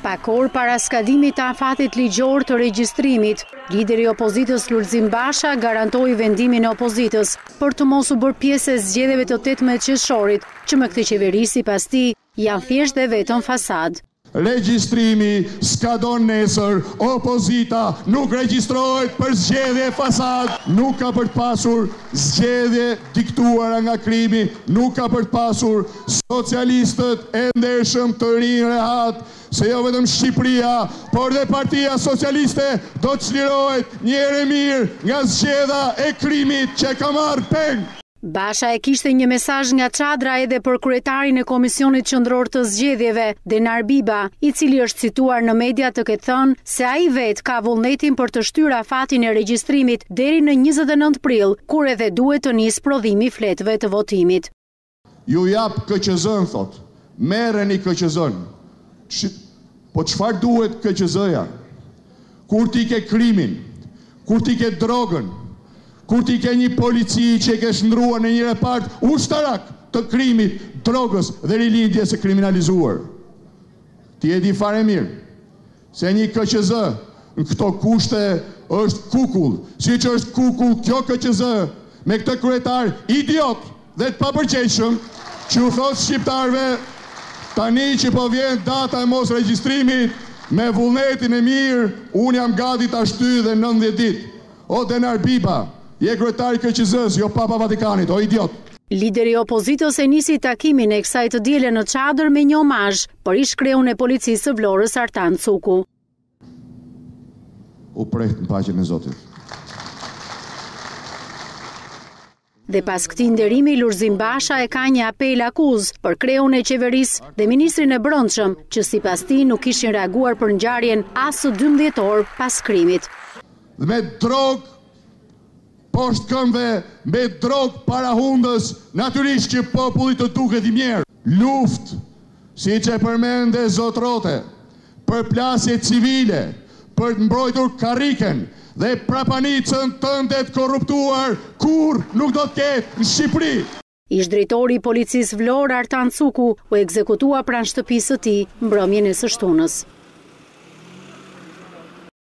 Pak orë para skadimit të afatit ligjor të regjistrimit, lideri i opozitës Lulzim Basha garantoi vendimin e opozitës për të mos u bërë pjesë e zgjedhjeve të tetëmbëdhjetë qershorit, që me këtë qeveri sipas tij janë thjesht dhe vetëm fasadë. Regjistrimi skadon nesër, opozita nuk regjistrohet për zgjedhje fasadë, nuk ka për të pasur zgjedhje diktuara nga krimi, nuk ka për të pasur Socialistët e ndershëm të rrinë rehat se jo vetëm Shqipëria, por dhe Partia Socialiste do të çlirohet një herë e mirë nga zgjedha e krimit që e ka marrë peng! Basha e kishte një mesazh nga çadra edhe për kryetarin e Komisionit Qendror të Zgjedhjeve, Denar Biba, i cili është cituar në media të ketë thënë se ai vetë ka vullnetin për të shtyrë afatin e regjistrimit deri në njëzet e nëntë prill, kur edhe duhet të nisë prodhimi i fletëve të votimit. Ju jap KQZ-në thotë, merreni KQZ-në. Po çfarë duhet KQZ-ja? Kur ti ke krimin, kur ti ke drogën, kur ti ke një polici që e ke shndërruar në një repart ushtarak të krimit, drogës dhe rilindjes së kriminalizuar. Ti e di fare mirë. Se një KQZ në këto kushte është kukull, siç është kukull kjo KQZ me këtë kryetar idiot dhe të papërgjegjshëm që u thotë shqiptarëve tani që po vjen data e mos regjistrimit me vullnetin e mirë unë jam gati ta shtyj dhe nëntëdhjetë ditë O Denar Biba, je kryetar i KQZ-së, jo Papa Vatikanit, o idiot! Lideri i opozitës e nisi takimin e kësaj të diele në Çadër me një omazh për ish-kreun e Policisë së Vlorës Artan Cuku. U prehtë në paqen e Zotit. Dhe pas këtij nderimi Lulzim Basha e ka një apel akuzë për kreun e qeverisë dhe ministrin e Brendshëm, që sipas tij nuk kishin reaguar për ngjarjen as dymbëdhjetë orë pas krimit. Dhe me drogë poshtë këmbëve, me drogë para hundës, natyrisht që populli të duket i mjerë. Luftë! Siç e përmende zotrote, përplasje civile për të mbrojtur karriken dhe prapanicën tënde të korruptuar kurrë nuk do të ketë në Shqipëri! Ish-drejtori i Policisë Vlorë, Artan Cuku, u ekzekutua pranë shtëpisë së tij, mbrëmjen e së shtunës.